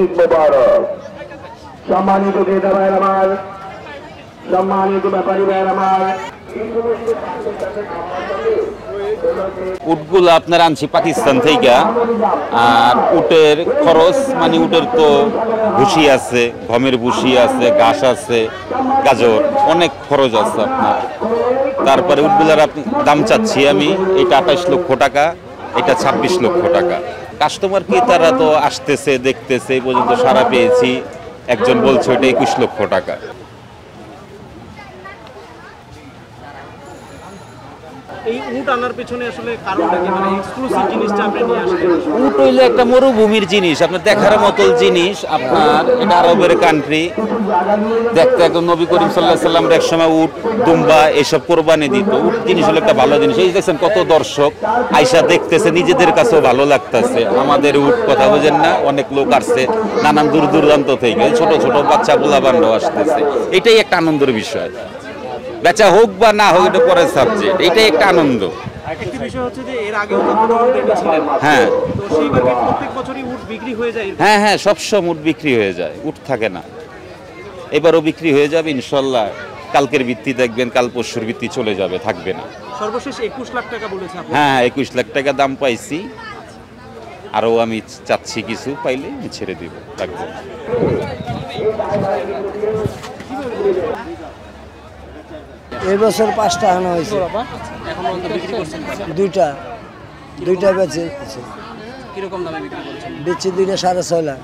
ঈদ মোবারক। সম্মানিত ক্রেতা ভাইয়ের আমার, সম্মানিত ব্যাপারী ভাইয়ের আমার। উটগুলো আপনার আনছি পাকিস্তান থেকে। আর উটের খরচ মানে উটের তো ভুসি আছে, গমের ভুসি আছে, ঘাস আছে, গাজর, অনেক খরচ আছে আপনার। তারপরে উটগুলার আপনি দাম চাচ্ছি আমি, এটা আঠাশ লক্ষ টাকা। এটা ছাব্বিশ লক্ষ টাকা। কাস্টমার কি তারা তো আসতেছে, দেখতেছে পর্যন্ত সারা পেয়েছি। একজন বলছে ওটা একুশ লক্ষ টাকা। এই উট আনার পেছনে আসলে কারণটা কি? মানে এক্সক্লুসিভ জিনিসটা আপনি নিয়ে আসলেন উট একটা মরুভূমির জিনিস, আপনার দেখার জিনিস, আপনার এটা আরবের কান্ট্রি দেখতে একদম নবী করিম সাল্লাহ সাল্লাম এক সময় উট, দুম্বা এসব কোরবানি দিত। উট জিনিস হলো একটা ভালো জিনিস। এই দেখছেন কত দর্শক আইসা দেখতেছে, নিজেদের কাছেও ভালো লাগতেছে। আমাদের উট কথা বোঝেন না, অনেক লোক আসছে, নানান দূর দূরান্ত থেকে, ছোট ছোট বাচ্চা পোলাবান্ড আসতেছে। এটাই একটা আনন্দের বিষয়। বেচা হোক বা না হোক এটা পরের সাবজেক্ট এটাই একটা আনন্দ। হ্যাঁ। কি প্রত্যেক বছরই উট বিক্রি হয়ে যায়। হ্যাঁ হ্যাঁ সবসময় উট বিক্রি হয়ে যায়। উট থাকে না। এবারও বিক্রি হয়ে যাবে ইনশাল্লাহ। কালকের ভিত্তি দেখবেন কাল পরশুর ভিত্তি চলে যাবে থাকবে না। সর্বশেষ একুশ লাখ টাকা বলেছে হ্যাঁ একুশ লাখ টাকা দাম পাইছি। আরও আমি চাচ্ছি কিছু পাইলে আমি ছেড়ে দিব লাগবে না। এই বছর পাঁচটা আনা হয়েছে। দুইটা। দুইটা বেচে কীরকম দামে বিক্রি করছেন? বেচে দুইটা সাড়ে ছয় লাখ।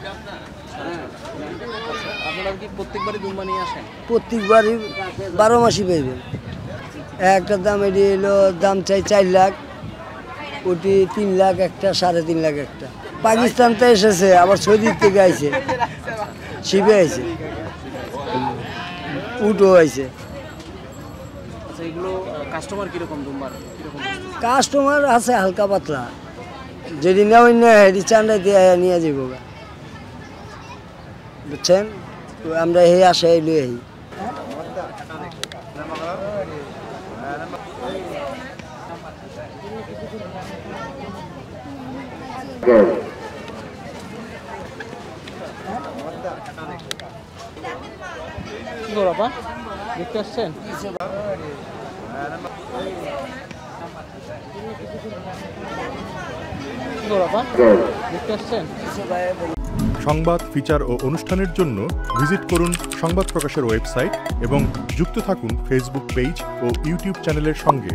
আপনারা কি প্রত্যেকবারই দুম্বা নিয়ে আসেন? প্রত্যেকবারই বারো মাসই পেয়েবেন একটা দাম এটি এলো দাম চাই চার লাখ। ওটি তিন লাখ একটা সাড়ে তিন লাখ একটা। পাকিস্তান তো এসেছে আবার সৌদির থেকে আইছে। শিবে আইছে। উটও আইছে। এগুলো কাস্টমার কীরকম দুম্বার? কীরকম কাস্টমার আছে হালকা পাতলা। যদি না হেডি চান্ডাই দিয়ে নিয়ে যাব বুঝছেন? আমরা এই আশায় লই আই কি করো আপা দেখতে আসছেন দেখতে আসছেন? সংবাদ, ফিচার ও অনুষ্ঠানের জন্য ভিজিট করুন সংবাদ প্রকাশের ওয়েবসাইট এবং যুক্ত থাকুন ফেসবুক পেজ ও ইউটিউব চ্যানেলের সঙ্গে।